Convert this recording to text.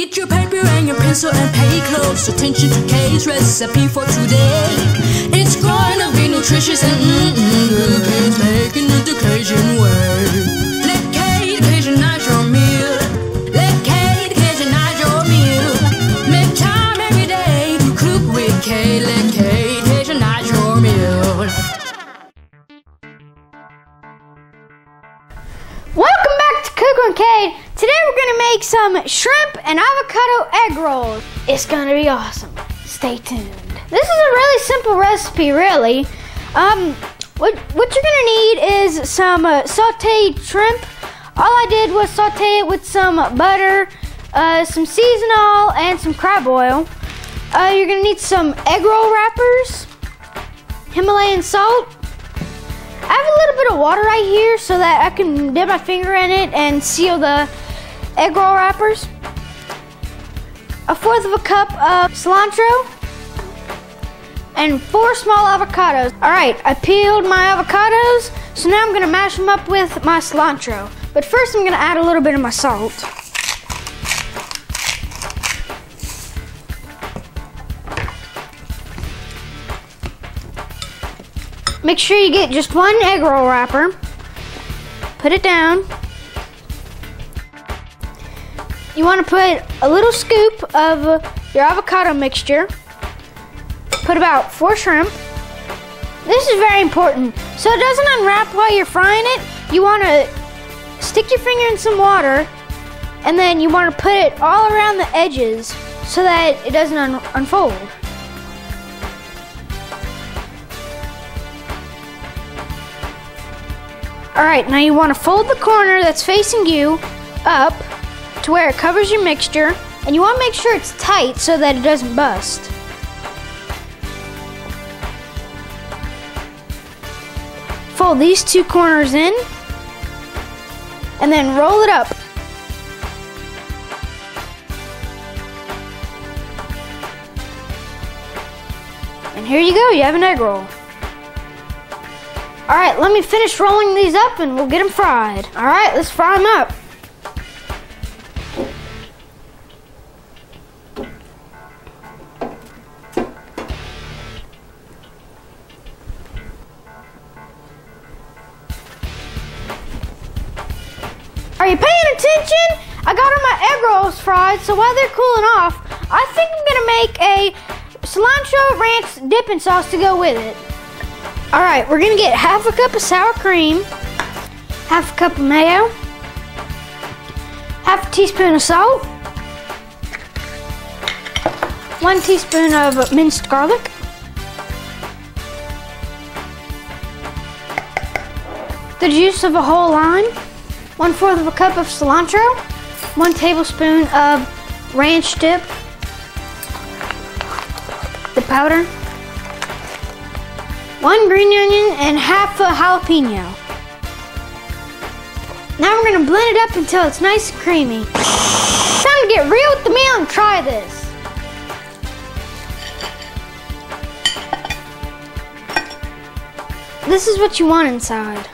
Get your paper and your pencil and pay close attention to Kade's recipe for today. It's going to be nutritious and mm-mm good. Kade's making it the Cajun way. Let Kade Cajunize your meal. Let Kade Cajunize your meal. Make time every day to cook with Kade. Let Kade Cajunize your meal. Welcome back to and Kade. Today we're gonna make some shrimp and avocado egg rolls. It's gonna be awesome. Stay tuned. This is a really simple recipe, really. Um, what what you're gonna need is some uh, sautéed shrimp. All I did was saute it with some butter, uh, some seasonal, and some crab boil. Uh, you're gonna need some egg roll wrappers, Himalayan salt, I have a little bit of water right here so that I can dip my finger in it and seal the egg roll wrappers. A fourth of a cup of cilantro and four small avocados. All right, I peeled my avocados, so now I'm gonna mash them up with my cilantro. But first I'm gonna add a little bit of my salt. Make sure you get just one egg roll wrapper. Put it down. You want to put a little scoop of your avocado mixture. Put about four shrimp. This is very important. So it doesn't unwrap while you're frying it. You want to stick your finger in some water and then you want to put it all around the edges so that it doesn't un unfold. All right, now you want to fold the corner that's facing you up to where it covers your mixture, and you want to make sure it's tight so that it doesn't bust. Fold these two corners in, and then roll it up. And here you go, you have an egg roll. All right, let me finish rolling these up and we'll get them fried. All right, let's fry them up. Are you paying attention? I got all my egg rolls fried, so while they're cooling off, I think I'm gonna make a cilantro ranch dipping sauce to go with it. All right, we're gonna get half a cup of sour cream, half a cup of mayo, half a teaspoon of salt, one teaspoon of minced garlic, the juice of a whole lime, one fourth of a cup of cilantro, one tablespoon of ranch dip, the powder, one green onion, and half a jalapeno. Now we're gonna blend it up until it's nice and creamy. Time to get real with the meal and try this. This is what you want inside.